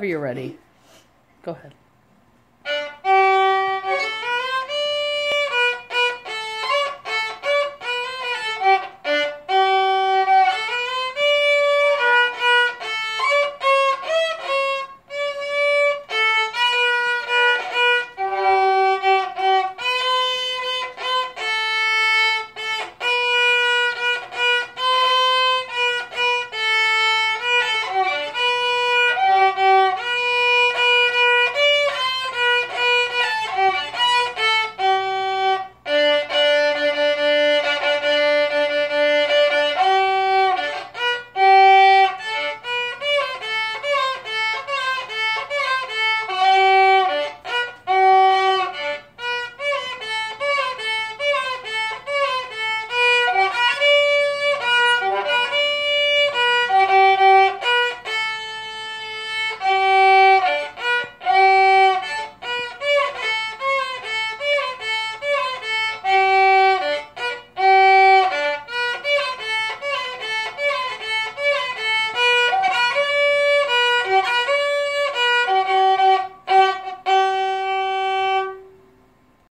Are you ready. Go ahead.